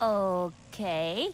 Okay.